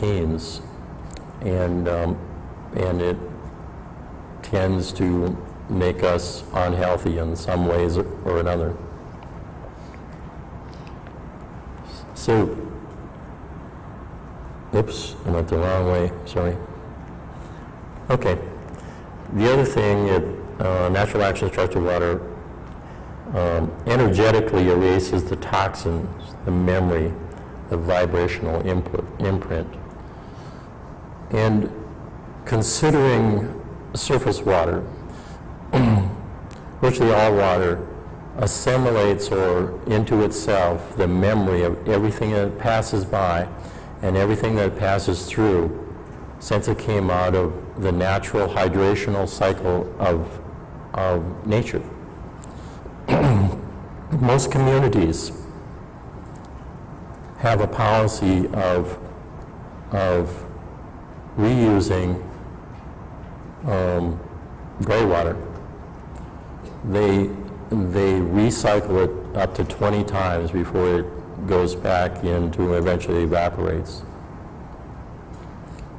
teens, and, um, and it tends to make us unhealthy in some ways or another. So, oops, I went the wrong way, sorry. Okay. The other thing, it, uh, natural action structured water um, energetically erases the toxins, the memory, the vibrational input, imprint. And considering surface water, virtually all water assimilates or into itself the memory of everything that passes by and everything that passes through since it came out of the natural hydrational cycle of, of nature. Most communities have a policy of, of reusing um, gray water. They, they recycle it up to 20 times before it goes back into, eventually evaporates.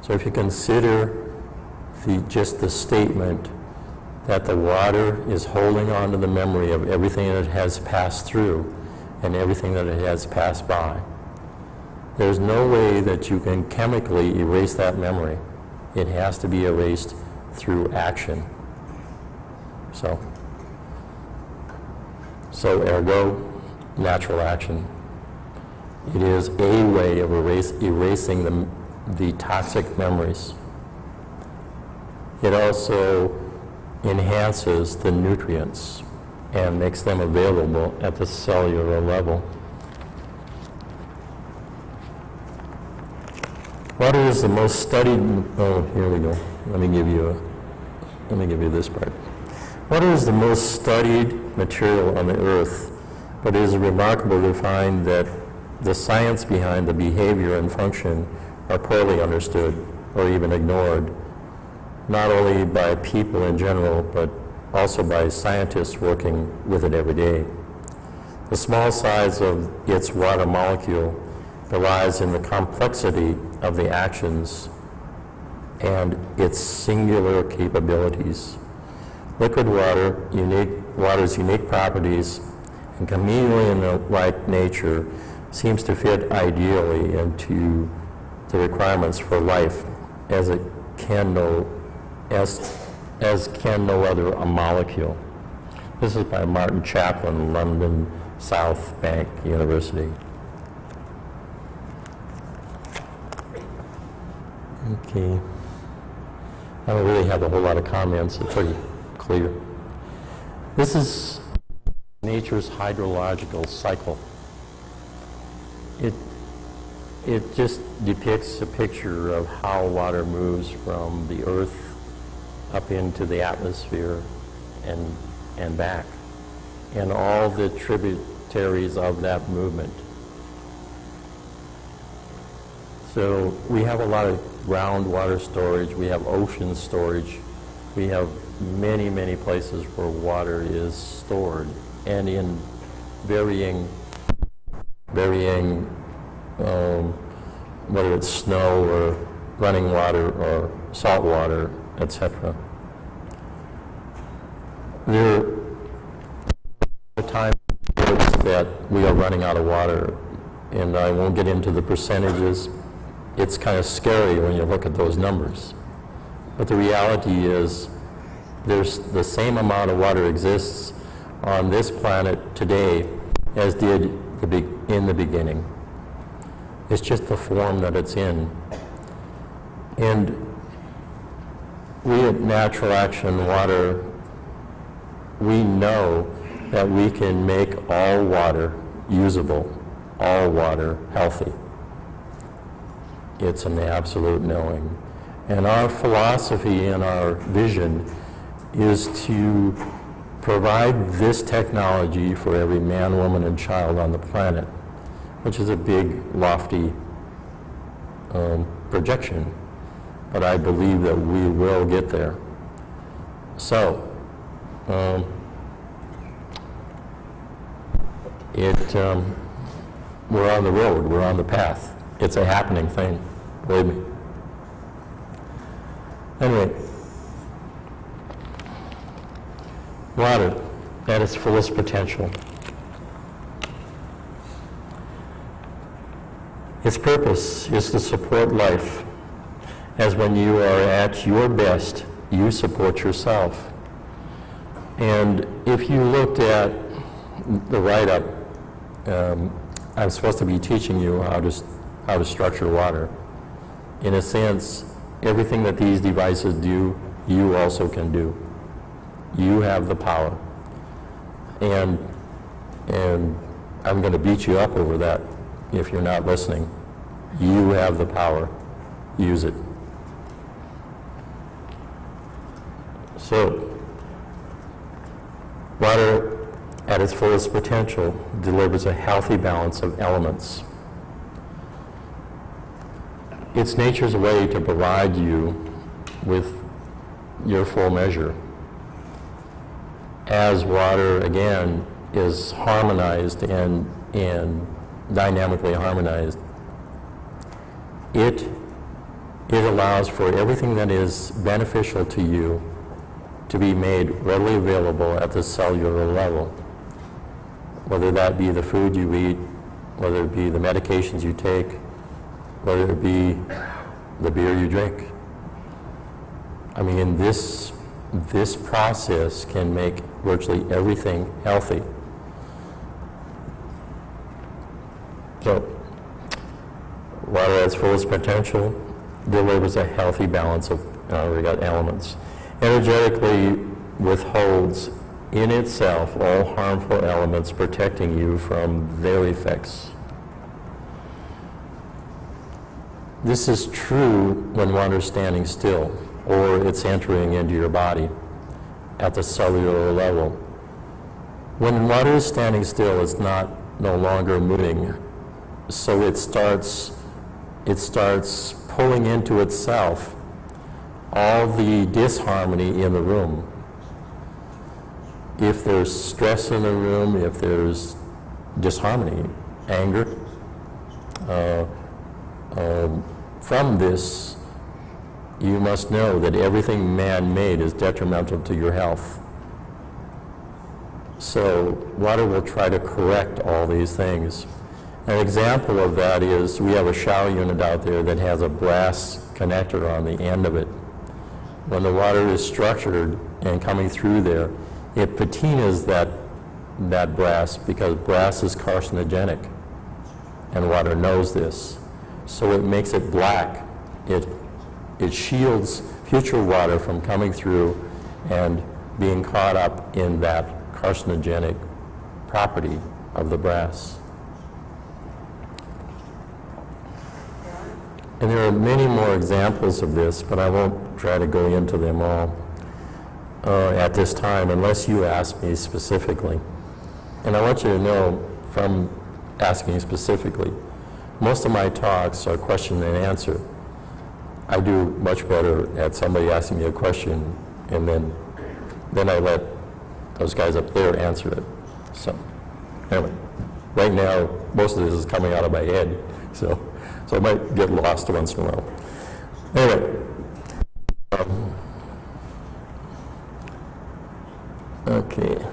So if you consider the, just the statement that the water is holding on to the memory of everything that it has passed through and everything that it has passed by, there's no way that you can chemically erase that memory. It has to be erased through action. So, so ergo, natural action. It is a way of erase, erasing the, the toxic memories. It also enhances the nutrients and makes them available at the cellular level. Water is the most studied, oh, here we go. Let me give you a, let me give you this part. Water is the most studied material on the earth, but it is remarkable to find that the science behind the behavior and function are poorly understood or even ignored, not only by people in general, but also by scientists working with it every day. The small size of its water molecule belies in the complexity of the actions and its singular capabilities. Liquid water, unique, water's unique properties and chameleon-like nature seems to fit ideally into the requirements for life as it can no, as, as can no other a molecule. This is by Martin Chaplin, London South Bank University. Okay. I don't really have a whole lot of comments. It's pretty clear. This is nature's hydrological cycle. It, it just depicts a picture of how water moves from the earth up into the atmosphere and, and back, and all the tributaries of that movement. So we have a lot of groundwater storage, we have ocean storage, we have many, many places where water is stored and in varying, varying, um, whether it's snow or running water or salt water, etc. There are times that we are running out of water, and I won't get into the percentages. It's kind of scary when you look at those numbers. But the reality is there's the same amount of water exists on this planet today as did the in the beginning. It's just the form that it's in. And we at Natural Action Water, we know that we can make all water usable, all water healthy. It's an absolute knowing. And our philosophy and our vision is to provide this technology for every man, woman, and child on the planet, which is a big, lofty um, projection. But I believe that we will get there. So, um, it, um, we're on the road, we're on the path. It's a happening thing. believe me. Anyway, water at its fullest potential. Its purpose is to support life, as when you are at your best, you support yourself. And if you looked at the write-up, um, I'm supposed to be teaching you how to, how to structure water. In a sense, everything that these devices do, you also can do. You have the power. And, and I'm going to beat you up over that if you're not listening. You have the power. Use it. So, water at its fullest potential delivers a healthy balance of elements. It's nature's way to provide you with your full measure. As water, again, is harmonized and, and dynamically harmonized, it, it allows for everything that is beneficial to you to be made readily available at the cellular level, whether that be the food you eat, whether it be the medications you take, whether it be the beer you drink. I mean, this, this process can make virtually everything healthy. So, water at its fullest potential delivers a healthy balance of, uh, we got elements. Energetically withholds in itself all harmful elements, protecting you from their effects. This is true when water is standing still or it's entering into your body at the cellular level. When water is standing still, it's not no longer moving, so it starts it starts pulling into itself all the disharmony in the room. If there's stress in the room, if there's disharmony, anger, uh, um, from this, you must know that everything man-made is detrimental to your health. So water will try to correct all these things. An example of that is we have a shower unit out there that has a brass connector on the end of it. When the water is structured and coming through there, it patinas that, that brass because brass is carcinogenic and water knows this. So it makes it black. It, it shields future water from coming through and being caught up in that carcinogenic property of the brass. And there are many more examples of this, but I won't try to go into them all uh, at this time unless you ask me specifically. And I want you to know from asking specifically, most of my talks are question and answer. I do much better at somebody asking me a question and then, then I let those guys up there answer it. So, anyway, right now, most of this is coming out of my head, so, so I might get lost once in a while. Anyway. um, Okay. Okay.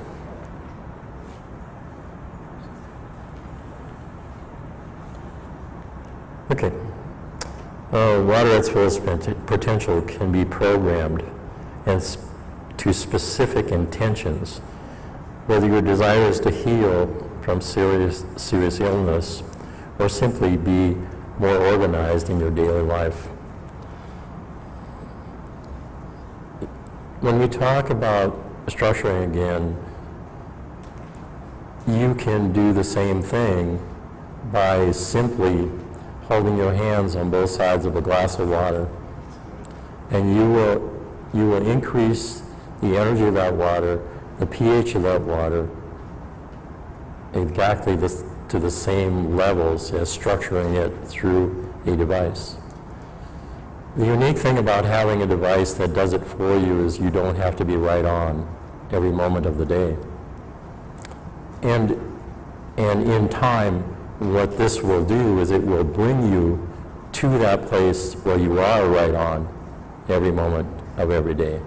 Uh, water at its potential can be programmed and s- to specific intentions. Whether your desire is to heal from serious, serious illness or simply be more organized in your daily life. When we talk about structuring again, you can do the same thing by simply holding your hands on both sides of a glass of water. And you will, you will increase the energy of that water, the pH of that water, exactly to the same levels as structuring it through a device. The unique thing about having a device that does it for you is you don't have to be right on every moment of the day. And, and in time, what this will do is it will bring you to that place where you are right on every moment of every day.